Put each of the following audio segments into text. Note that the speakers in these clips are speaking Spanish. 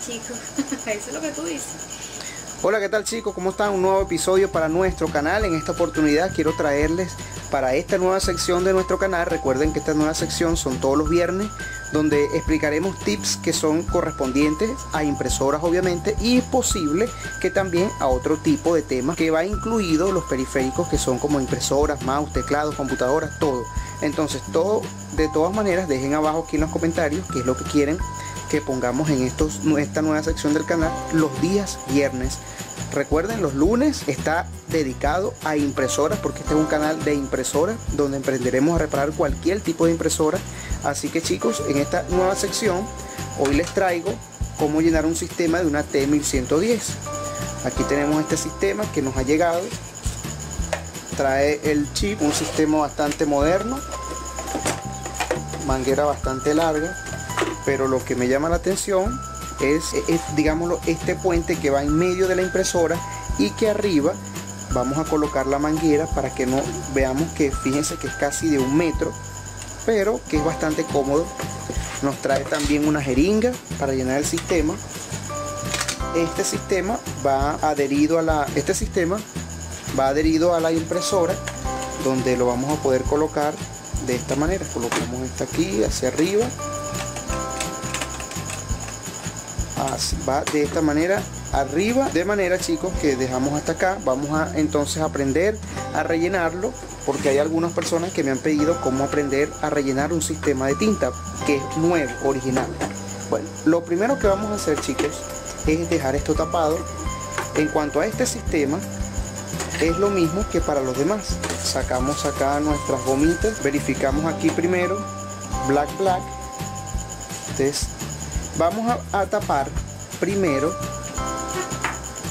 chicos. Eso es lo que tú dices. Hola, ¿qué tal chicos? ¿Cómo están? Un nuevo episodio para nuestro canal. En esta oportunidad quiero traerles para esta nueva sección de nuestro canal. Recuerden que esta nueva sección son todos los viernes donde explicaremos tips que son correspondientes a impresoras obviamente y es posible que también a otro tipo de temas que va incluido los periféricos que son como impresoras, mouse, teclados, computadoras, todo. Entonces todo, de todas maneras dejen abajo aquí en los comentarios qué es lo que quieren que pongamos en estos, esta nueva sección del canal los días viernes. Recuerden, los lunes está dedicado a impresoras porque este es un canal de impresoras donde emprenderemos a reparar cualquier tipo de impresora. Así que chicos, en esta nueva sección hoy les traigo cómo llenar un sistema de una T1110. Aquí tenemos este sistema que nos ha llegado. Trae el chip, un sistema bastante moderno, manguera bastante larga, pero lo que me llama la atención es, digámoslo, este puente que va en medio de la impresora y que arriba vamos a colocar la manguera para que no veamos que fíjense que es casi de un metro pero que es bastante cómodo. Nos trae también una jeringa para llenar el sistema. Este sistema va adherido a la este sistema va adherido a la impresora donde lo vamos a poder colocar de esta manera. Colocamos esta aquí hacia arriba va de esta manera arriba de manera chicos que dejamos hasta acá. Vamos a entonces aprender a rellenarlo porque hay algunas personas que me han pedido cómo aprender a rellenar un sistema de tinta que es nuevo original. Bueno lo primero que vamos a hacer chicos es dejar esto tapado. En cuanto a este sistema es lo mismo que para los demás. Sacamos acá nuestras gomitas verificamos aquí primero black black vamos a, tapar primero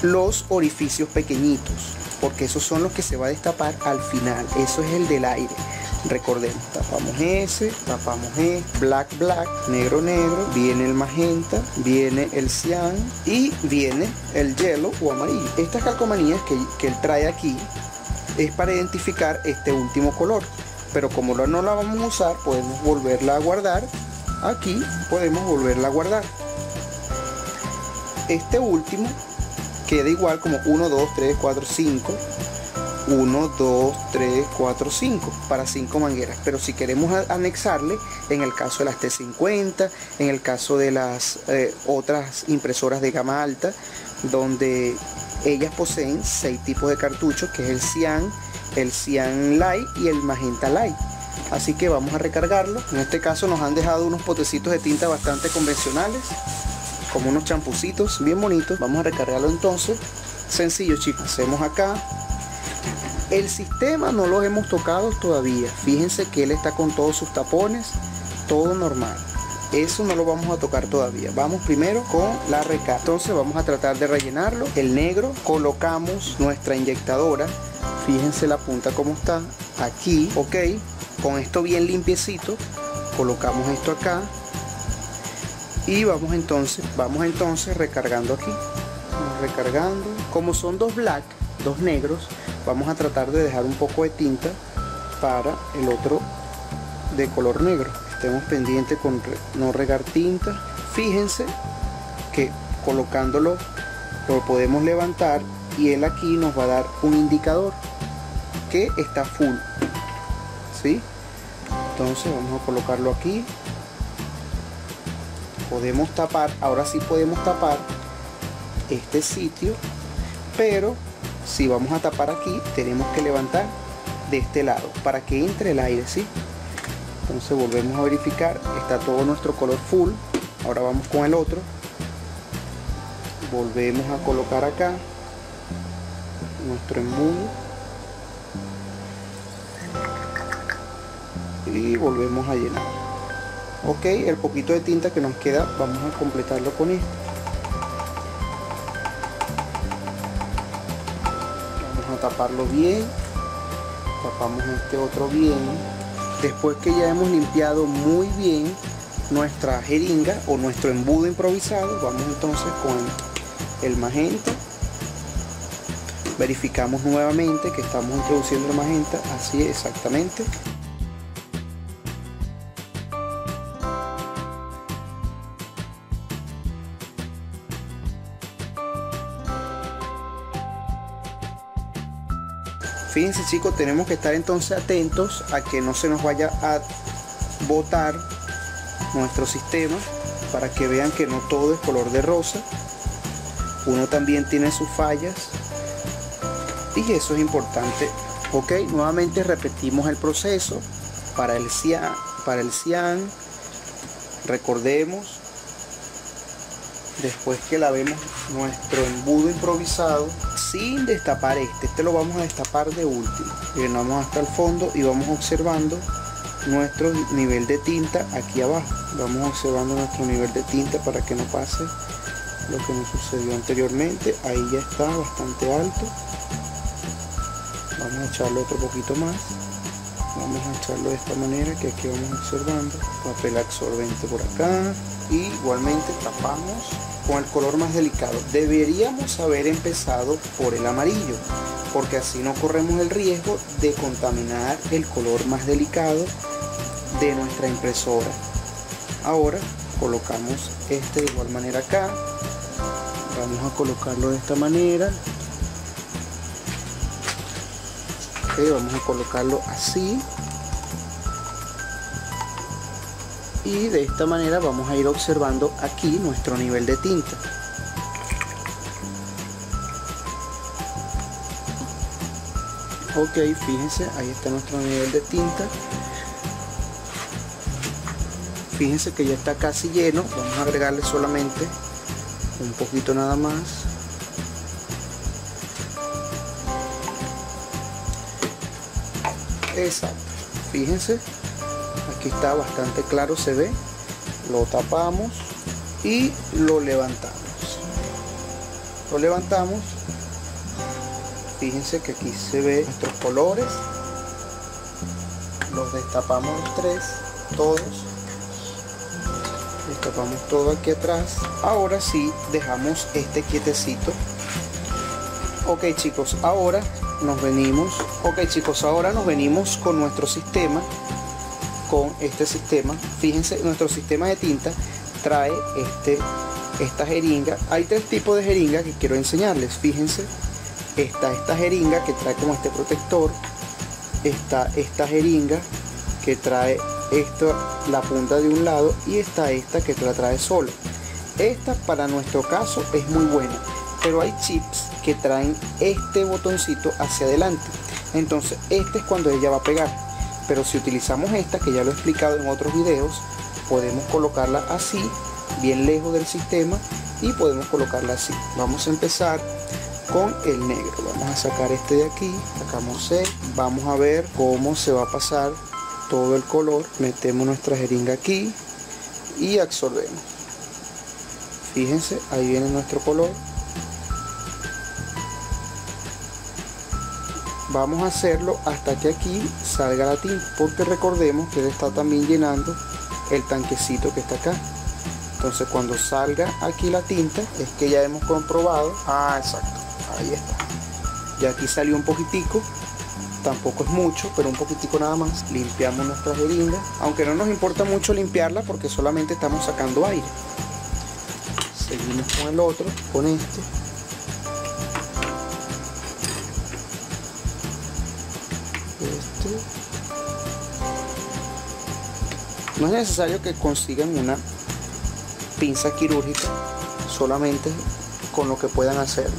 los orificios pequeñitos porque esos son los que se va a destapar al final. Eso es el del aire. Recordemos tapamos ese tapamos ese black black negro negro. Viene el magenta viene el cian y viene el hielo o amarillo. Estas calcomanías que, que él trae aquí es para identificar este último color pero como no la vamos a usar podemos volverla a guardar aquí podemos volverla a guardar. Este último queda igual como 1 2 3 4 5 1 2 3 4 5 para 5 mangueras. Pero si queremos anexarle en el caso de las T50 en el caso de las eh, otras impresoras de gama alta donde ellas poseen 6 tipos de cartuchos que es el cian el cian light y el magenta light así que vamos a recargarlo. En este caso nos han dejado unos potecitos de tinta bastante convencionales como unos champucitos bien bonitos. Vamos a recargarlo entonces. Sencillo chicos. Hacemos acá. El sistema no lo hemos tocado todavía. Fíjense que él está con todos sus tapones todo normal. Eso no lo vamos a tocar todavía. Vamos primero con la recarga. Entonces vamos a tratar de rellenarlo. El negro colocamos nuestra inyectadora. Fíjense la punta como está aquí ok con esto bien limpiecito colocamos esto acá y vamos entonces vamos entonces recargando aquí recargando. Como son dos black dos negros vamos a tratar de dejar un poco de tinta para el otro de color negro. Estemos pendientes con no regar tinta. Fíjense que colocándolo lo podemos levantar y él aquí nos va a dar un indicador que está full. Entonces vamos a colocarlo aquí. Podemos tapar ahora sí podemos tapar este sitio pero si vamos a tapar aquí tenemos que levantar de este lado para que entre el aire ¿sí? entonces volvemos a verificar está todo nuestro color full. Ahora vamos con el otro. Volvemos a colocar acá nuestro embudo y volvemos a llenar. Ok el poquito de tinta que nos queda vamos a completarlo con esto. Vamos a taparlo bien. Tapamos este otro bien. Después que ya hemos limpiado muy bien nuestra jeringa o nuestro embudo improvisado vamos entonces con el magenta. Verificamos nuevamente que estamos introduciendo el magenta así exactamente Fíjense chicos, tenemos que estar entonces atentos a que no se nos vaya a botar nuestro sistema para que vean que no todo es color de rosa. Uno también tiene sus fallas y eso es importante. Ok, nuevamente repetimos el proceso para el cian, para el cian. Recordemos después que lavemos nuestro embudo improvisado sin destapar este. Este lo vamos a destapar de último. Llenamos hasta el fondo y vamos observando nuestro nivel de tinta aquí abajo. Vamos observando nuestro nivel de tinta para que no pase lo que nos sucedió anteriormente. Ahí ya está bastante alto. Vamos a echarle otro poquito más vamos a echarlo de esta manera que aquí vamos observando papel absorbente por acá y igualmente tapamos con el color más delicado. Deberíamos haber empezado por el amarillo, porque así no corremos el riesgo de contaminar el color más delicado de nuestra impresora. Ahora colocamos este de igual manera acá. Vamos a colocarlo de esta manera. Vamos a colocarlo así. Y de esta manera vamos a ir observando aquí nuestro nivel de tinta. Ok fíjense ahí está nuestro nivel de tinta. Fíjense que ya está casi lleno. Vamos a agregarle solamente un poquito nada más exacto fíjense aquí está bastante claro se ve. Lo tapamos y lo levantamos. Lo levantamos. Fíjense que aquí se ve nuestros colores. Los destapamos los tres todos. Destapamos todo aquí atrás. Ahora sí dejamos este quietecito ok chicos ahora nos venimos ok chicos ahora nos venimos con nuestro sistema con este sistema. Fíjense, nuestro sistema de tinta trae este, esta jeringa. Hay tres tipos de jeringa que quiero enseñarles. Fíjense, está esta jeringa que trae como este protector. Está esta jeringa que trae esto, la punta de un lado y está esta que la trae solo. Esta para nuestro caso es muy buena, pero hay chips que traen este botoncito hacia adelante. Entonces este es cuando ella va a pegar. Pero si utilizamos esta que ya lo he explicado en otros videos podemos colocarla así bien lejos del sistema y podemos colocarla así. Vamos a empezar con el negro. Vamos a sacar este de aquí sacamos C vamos a ver cómo se va a pasar todo el color. Metemos nuestra jeringa aquí y absorbemos. Fíjense ahí viene nuestro color vamos a hacerlo hasta que aquí salga la tinta porque recordemos que él está también llenando el tanquecito que está acá. Entonces cuando salga aquí la tinta es que ya hemos comprobado. Ah exacto. Ahí está. Ya aquí salió un poquitico. Tampoco es mucho pero un poquitico nada más. Limpiamos nuestra jeringa aunque no nos importa mucho limpiarla porque solamente estamos sacando aire. Seguimos con el otro con este No es necesario que consigan una pinza quirúrgica, solamente con lo que puedan hacerlo.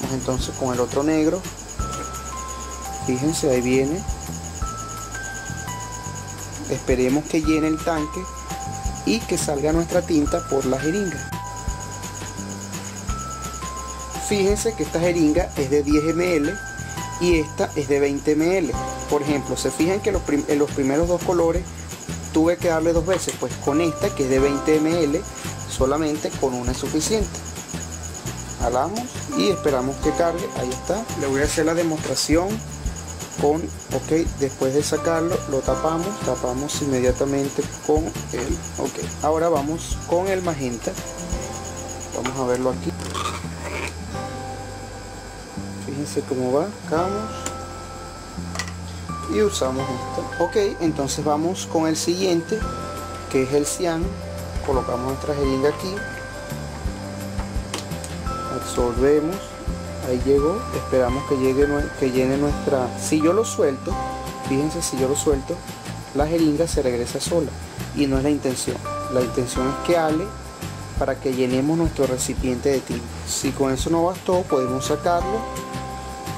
Vamos entonces con el otro negro. Fíjense, ahí viene. Esperemos que llene el tanque y que salga nuestra tinta por la jeringa. Fíjense que esta jeringa es de 10 ml y esta es de 20 ml. Por ejemplo, se fijan que los, en los primeros dos colores tuve que darle dos veces, pues con esta que es de 20 ml, solamente con una es suficiente. Jalamos y esperamos que cargue, ahí está. Le voy a hacer la demostración con, ok, después de sacarlo lo tapamos, tapamos inmediatamente con el, ok. Ahora vamos con el magenta. Vamos a verlo aquí. Fíjense cómo va, sacamos y usamos esto. Ok entonces vamos con el siguiente que es el cian. Colocamos nuestra jeringa aquí. Absorbemos. Ahí llegó. Esperamos que llegue que llene nuestra si yo lo suelto fíjense si yo lo suelto la jeringa se regresa sola. Y no es la intención. La intención es que ale para que llenemos nuestro recipiente de tinta si con eso no bastó podemos sacarlo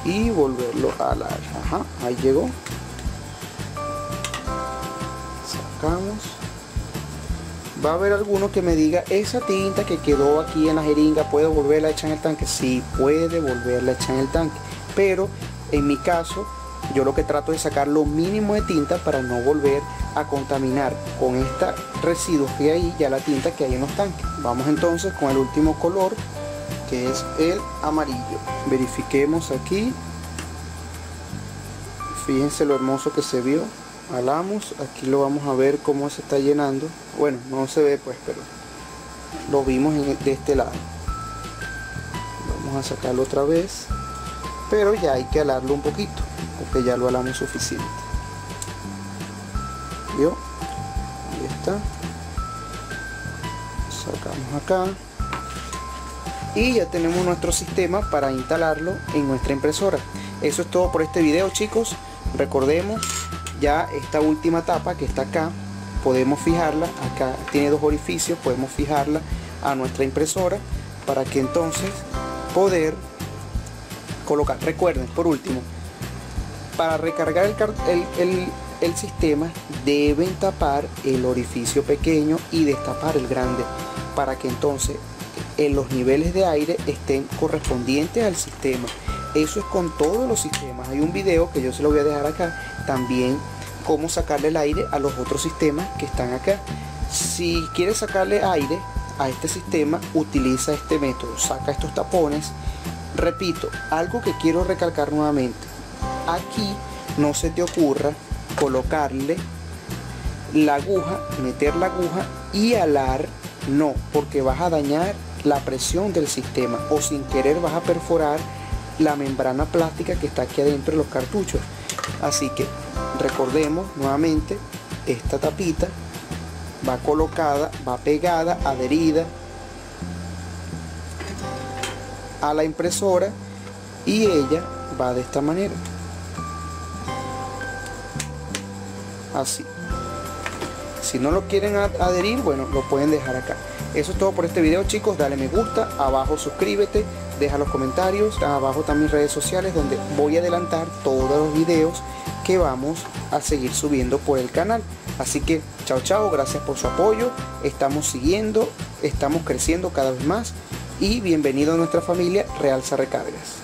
y volverlo a la ahí llegó va a haber alguno que me diga esa tinta que quedó aquí en la jeringa puede volverla a echar en el tanque sí puede volverla a echar en el tanque pero en mi caso yo lo que trato es sacar lo mínimo de tinta para no volver a contaminar con esta residuos que hay ya la tinta que hay en los tanques. Vamos entonces con el último color que es el amarillo. Verifiquemos aquí. Fíjense lo hermoso que se vio alamos aquí lo vamos a ver cómo se está llenando. Bueno no se ve pues pero lo vimos de este lado. Vamos a sacarlo otra vez pero ya hay que alarlo un poquito porque ya lo alamos suficiente. ¿Vio? ahí está. Sacamos acá. Y ya tenemos nuestro sistema para instalarlo en nuestra impresora. Eso es todo por este video chicos. Recordemos ya esta última tapa que está acá podemos fijarla acá tiene dos orificios podemos fijarla a nuestra impresora para que entonces poder colocar. Recuerden por último para recargar el, el, el sistema deben tapar el orificio pequeño y destapar el grande para que entonces en los niveles de aire estén correspondientes al sistema. Eso es con todos los sistemas. Hay un video que yo se lo voy a dejar acá también cómo sacarle el aire a los otros sistemas que están acá. Si quieres sacarle aire a este sistema utiliza este método saca estos tapones. Repito algo que quiero recalcar nuevamente. Aquí no se te ocurra colocarle la aguja meter la aguja y alar no porque vas a dañar la presión del sistema o sin querer vas a perforar la membrana plástica que está aquí adentro de los cartuchos. Así que recordemos nuevamente esta tapita va colocada va pegada adherida a la impresora y ella va de esta manera. Así. Si no lo quieren adherir bueno lo pueden dejar acá. Eso es todo por este video chicos. Dale me gusta. Abajo suscríbete deja los comentarios abajo también redes sociales donde voy a adelantar todos los videos que vamos a seguir subiendo por el canal. Así que chao chao gracias por su apoyo. Estamos siguiendo estamos creciendo cada vez más y bienvenido a nuestra familia Realza Recargas